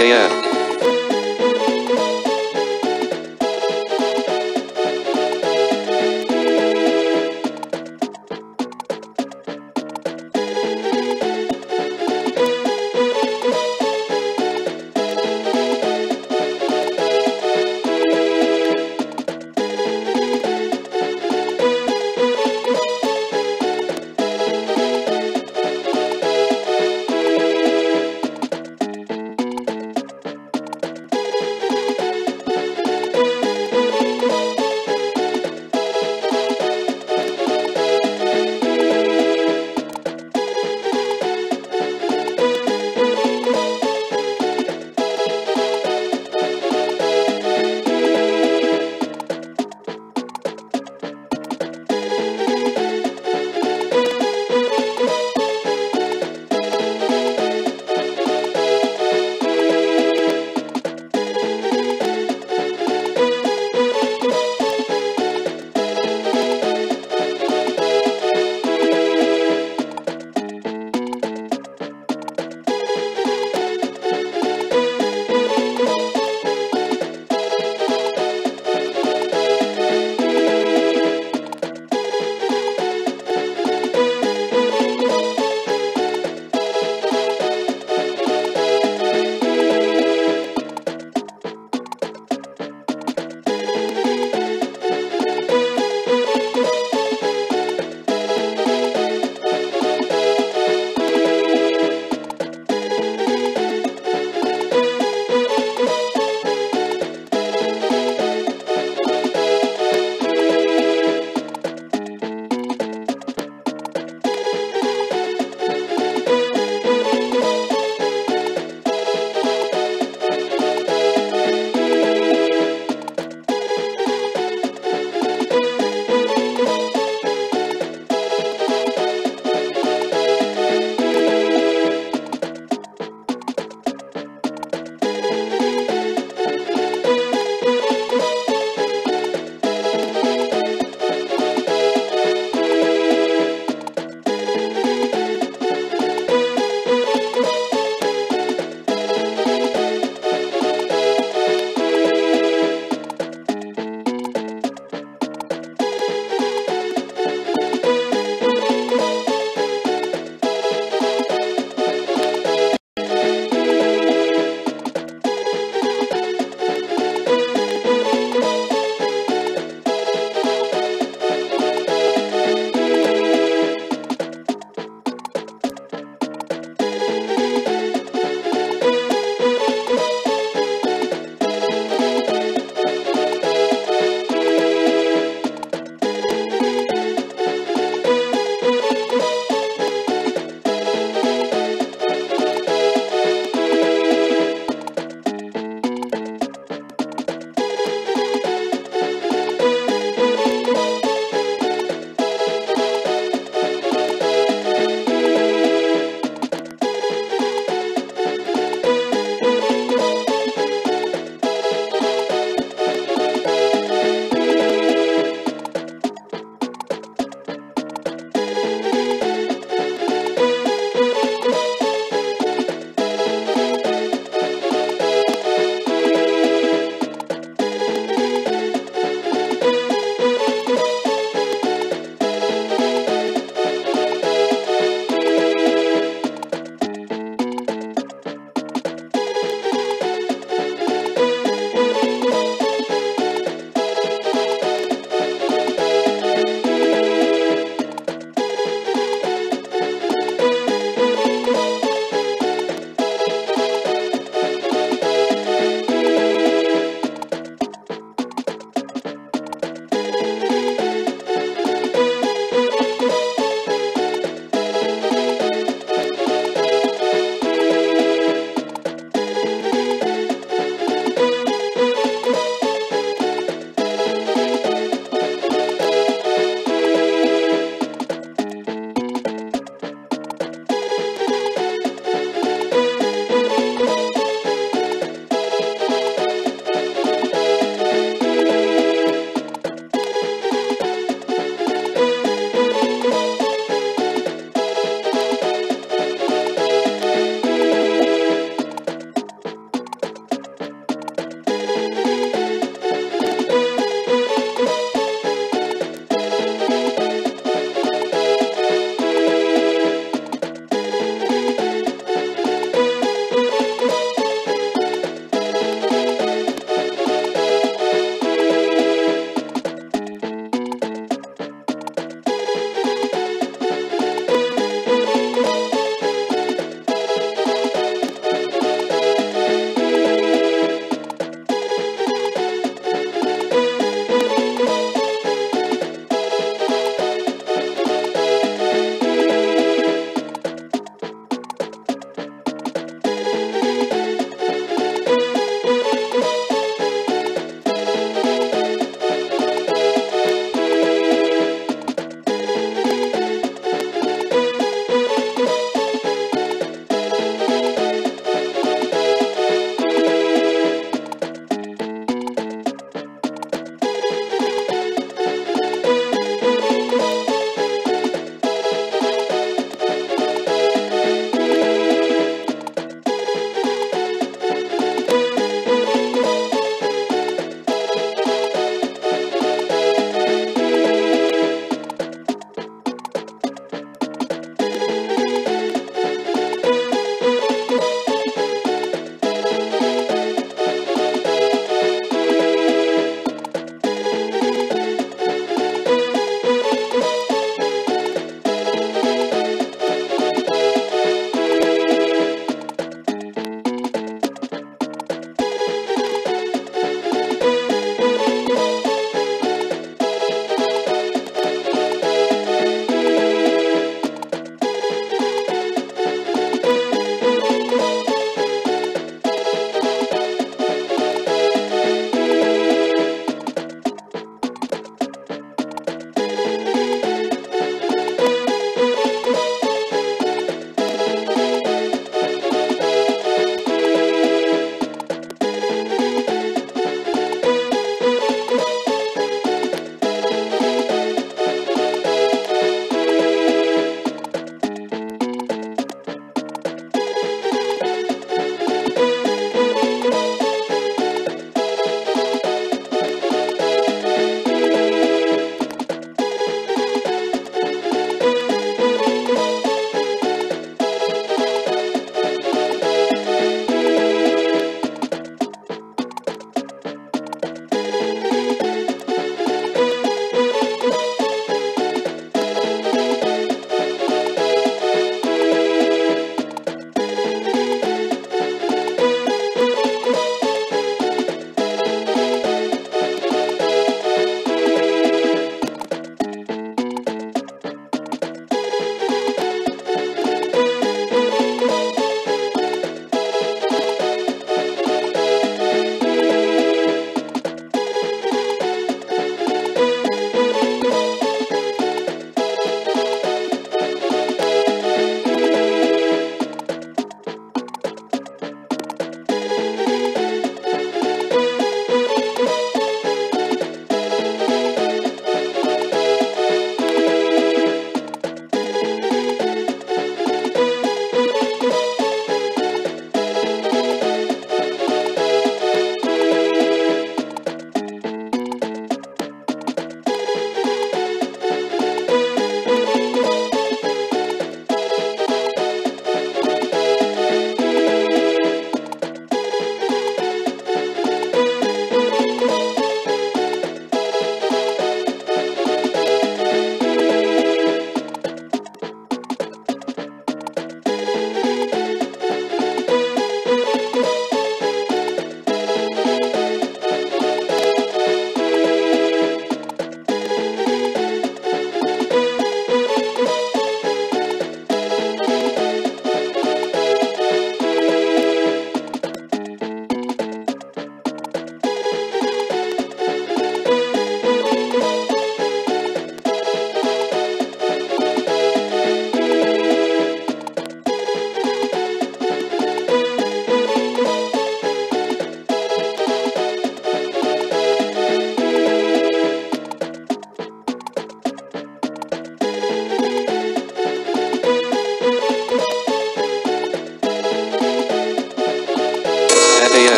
yeah, yeah.